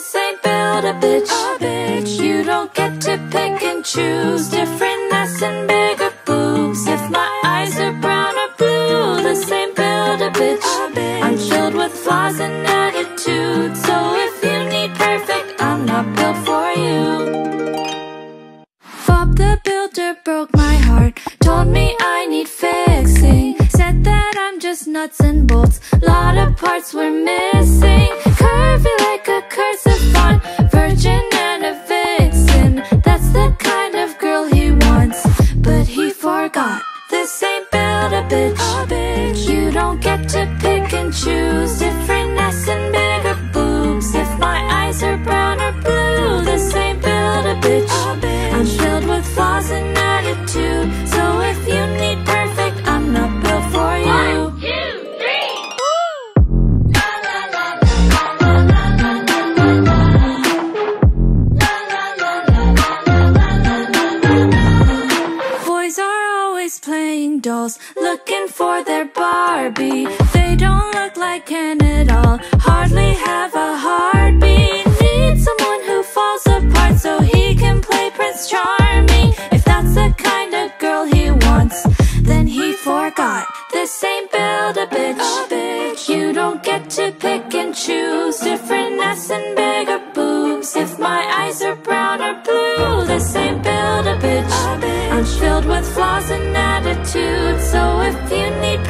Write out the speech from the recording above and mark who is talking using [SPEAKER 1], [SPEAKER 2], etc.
[SPEAKER 1] This ain't build a bitch, a bitch. You don't get to pick and choose different ass and bigger boobs. If my eyes are brown or blue, this ain't build a bitch. A bitch. I'm filled with flaws and attitude, so if you need perfect, I'm not built for you. Bob the Builder broke my heart Told me I need fixing Said that I'm just nuts and bolts Lot of parts were missing Curvy build a bitch, a bitch. You don't get to pick and choose dolls Looking for their Barbie. They don't look like Ken at all. Hardly have a heartbeat. Need someone who falls apart So he can play Prince Charming. If that's the kind of girl he wants Then he forgot This ain't Build-A-Bitch. You don't get to pick and choose Different ass and bigger boobs. If my eyes are brown or blue This ain't Build-A-Bitch I'm filled with flaws and so if you need